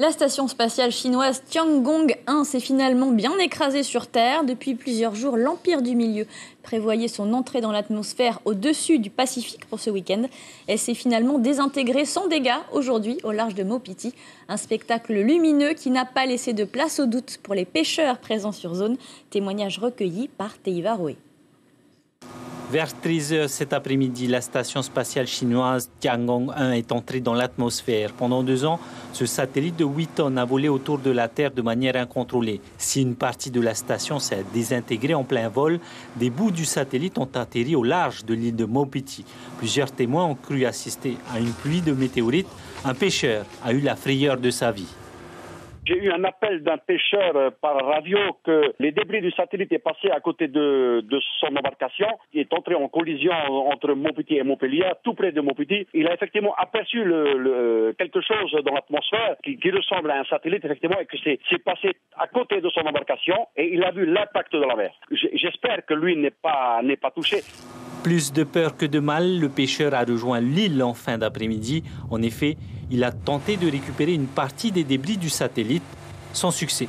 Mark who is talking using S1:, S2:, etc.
S1: La station spatiale chinoise Tiangong 1 s'est finalement bien écrasée sur Terre. Depuis plusieurs jours, l'Empire du Milieu prévoyait son entrée dans l'atmosphère au-dessus du Pacifique pour ce week-end. Elle s'est finalement désintégrée sans dégâts aujourd'hui au large de Mopiti. Un spectacle lumineux qui n'a pas laissé de place au doute pour les pêcheurs présents sur zone. Témoignage recueilli par Teiva Roé.
S2: Vers 13 heures cet après-midi, la station spatiale chinoise Tiangong 1 est entrée dans l'atmosphère. Pendant deux ans, ce satellite de 8 tonnes a volé autour de la Terre de manière incontrôlée. Si une partie de la station s'est désintégrée en plein vol, des bouts du satellite ont atterri au large de l'île de Mopiti. Plusieurs témoins ont cru assister à une pluie de météorites. Un pêcheur a eu la frayeur de sa vie.
S3: J'ai eu un appel d'un pêcheur euh, par radio que les débris du satellite est passé à côté de, son embarcation. Il est entré en collision entre Montpetit et Montpellier, tout près de Montpetit. Il a effectivement aperçu le, quelque chose dans l'atmosphère qui, ressemble à un satellite, effectivement, et que c'est passé à côté de son embarcation et il a vu l'impact de la mer. J'espère que lui n'est pas, touché.
S2: Plus de peur que de mal, le pêcheur a rejoint l'île en fin d'après-midi. En effet, il a tenté de récupérer une partie des débris du satellite sans succès.